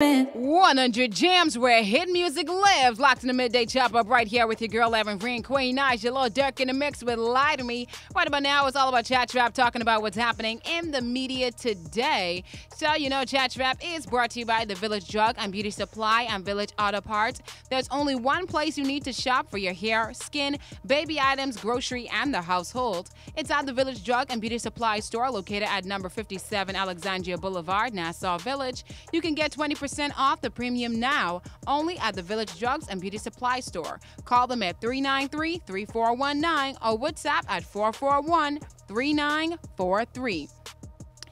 100 Jamz where hit music lives. Locked in the midday chop up right here with your girl Evan Green, Queen Naija, Lil Durk in the mix with Lie to Me. Right about now, it's all about Chat Trap, talking about what's happening in the media today. So, you know, Chat Trap is brought to you by The Village Drug and Beauty Supply and Village Auto Parts. There's only one place you need to shop for your hair, skin, baby items, grocery, and the household. It's at The Village Drug and Beauty Supply store located at number 57 Alexandria Boulevard, Nassau Village. You can get 20% off the premium now only at the Village Drugs and Beauty Supply store. Call them at 393 3419 or WhatsApp at 441 3943.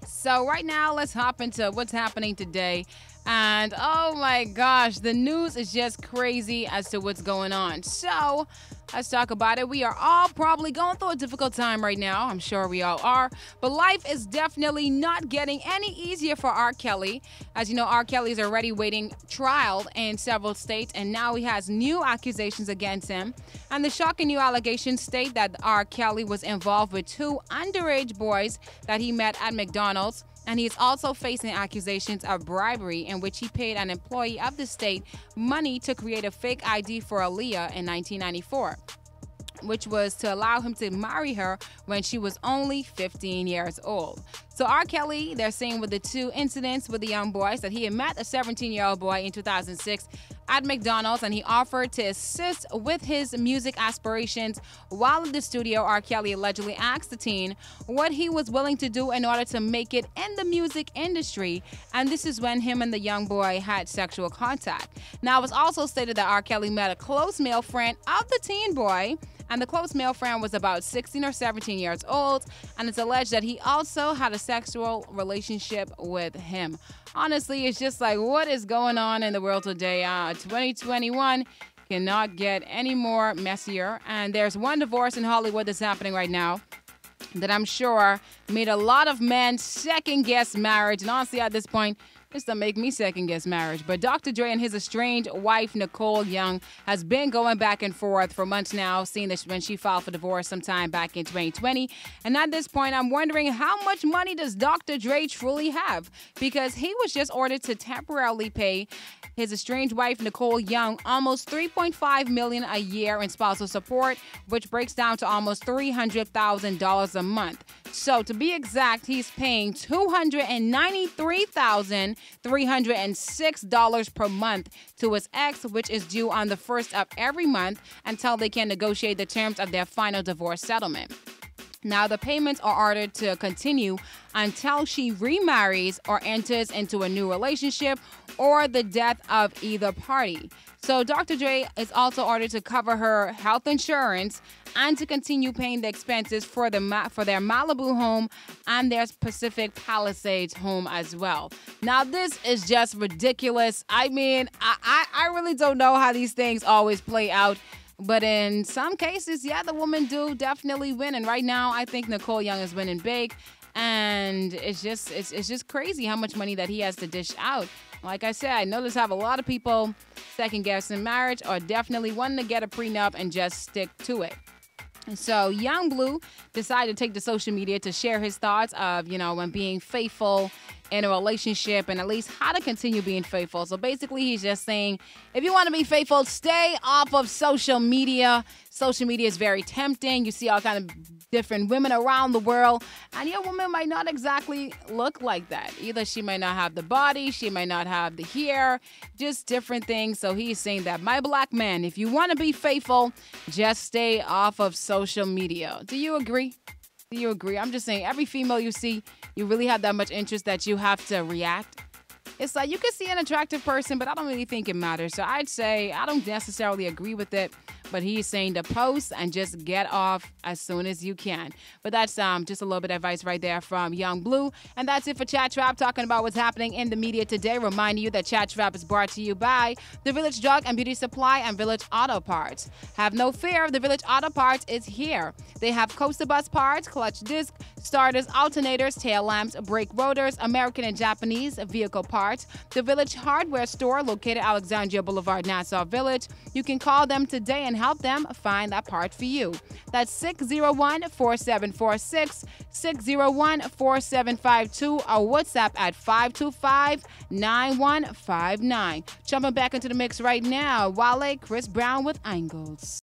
So, right now, let's hop into what's happening today. And oh my gosh, the news is just crazy as to what's going on. So, let's talk about it. We are all probably going through a difficult time right now. I'm sure we all are. But life is definitely not getting any easier for R. Kelly. As you know, R. Kelly is already waiting trial in several states, and now he has new accusations against him. And the shocking new allegations state that R. Kelly was involved with two underage boys that he met at McDonald's and he is also facing accusations of bribery in which he paid an employee of the state money to create a fake ID for Aaliyah in 1994 which was to allow him to marry her when she was only 15 years old. So R. Kelly, they're saying with the two incidents with the young boys that he had met a 17-year-old boy in 2006 at McDonald's and he offered to assist with his music aspirations. While in the studio, R. Kelly allegedly asked the teen what he was willing to do in order to make it in the music industry. And this is when him and the young boy had sexual contact. Now, it was also stated that R. Kelly met a close male friend of the teen boy and the close male friend was about 16 or 17 years old, and it's alleged that he also had a sexual relationship with him. Honestly, it's just like, what is going on in the world today? Uh, 2021 cannot get any more messier, and there's one divorce in Hollywood that's happening right now that I'm sure made a lot of men second guess marriage. And honestly, at this point, this doesn't make me second guess marriage. But Dr. Dre and his estranged wife, Nicole Young, has been going back and forth for months now, seeing this when she filed for divorce sometime back in 2020. And at this point, I'm wondering how much money does Dr. Dre truly have? Because he was just ordered to temporarily pay his estranged wife Nicole Young almost 3.5 million a year in spousal support, which breaks down to almost $300,000 a month. So to be exact, he's paying 293,000 $306 per month to his ex, which is due on the first of every month until they can negotiate the terms of their final divorce settlement. Now, the payments are ordered to continue until she remarries or enters into a new relationship or the death of either party. So, Dr. Dre is also ordered to cover her health insurance and to continue paying the expenses for the for their Malibu home and their Pacific Palisades home as well. Now, this is just ridiculous. I mean, I, I, I really don't know how these things always play out. But in some cases, yeah, the woman do definitely win. And right now, I think Nicole Young is winning big. And it's just it's, it's just crazy how much money that he has to dish out. Like I said, I notice have a lot of people second guessing marriage or definitely wanting to get a prenup and just stick to it. So Yung Bleu decided to take to social media to share his thoughts of, you know, when being faithful in a relationship and at least how to continue being faithful. So basically, he's just saying if you want to be faithful, stay off of social media. Social media is very tempting. You see all kind of different women around the world, and your woman might not exactly look like that. Either she might not have the body, she might not have the hair, just different things. So he's saying that my black man, if you want to be faithful, just stay off of social media. Do you agree? Do you agree? I'm just saying, every female you see, you really have that much interest that you have to react. It's like you can see an attractive person, but I don't really think it matters. So I'd say I don't necessarily agree with it but he's saying to post and just get off as soon as you can. But that's um, just a little bit of advice right there from Yung Bleu. And that's it for Chat Trap, talking about what's happening in the media today. Reminding you that Chat Trap is brought to you by the Village Drug and Beauty Supply and Village Auto Parts. Have no fear, the Village Auto Parts is here. They have coaster bus parts, clutch disc, starters, alternators, tail lamps, brake rotors, American and Japanese vehicle parts. The Village Hardware Store, located Alexandria Boulevard, Nassau Village. You can call them today and help them find that part for you. That's 601 4746, 601 4752, or WhatsApp at 525 9159. Jumping back into the mix right now, Wale Chris Brown with Angles.